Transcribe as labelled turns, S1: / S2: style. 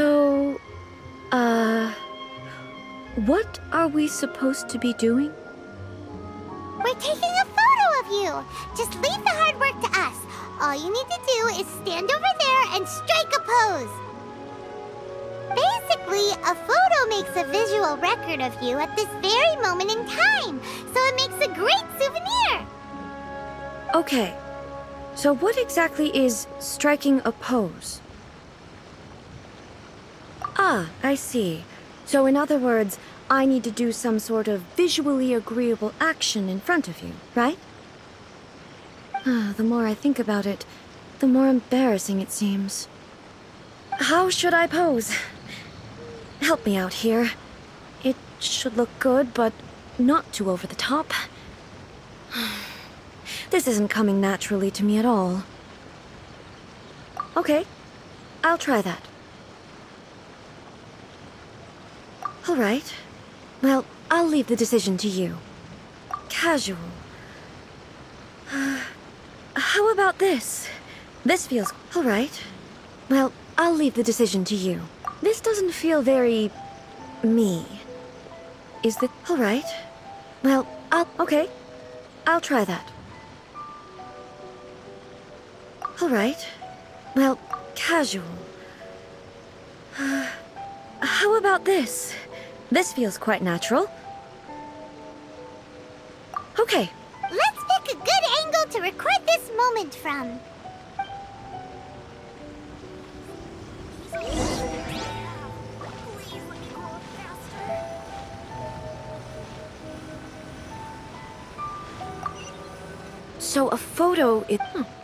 S1: So, uh. What are we supposed to be doing?
S2: We're taking a photo of you. Just leave the hard work to us. All you need to do is stand over there and strike a pose. Basically, a photo makes a visual record of you at this very moment in time, so it makes a great souvenir.
S1: Okay. So, what exactly is striking a pose? Ah, I see. So, in other words, I need to do some sort of visually agreeable action in front of you, right? Ah, the more I think about it, the more embarrassing it seems. How should I pose? Help me out here. It should look good, but not too over the top. This isn't coming naturally to me at all. Okay, I'll try that. All right. Well, I'll leave the decision to you. Casual. Uh, how about this? This feels all right. Well, I'll leave the decision to you. This doesn't feel very... me. Is that all right? Well, I'll... okay. I'll try that. All right. Well, casual. Uh, how about this? This feels quite natural. Okay.
S2: Let's pick a good angle to record this moment from.
S1: So a photo is... hmm.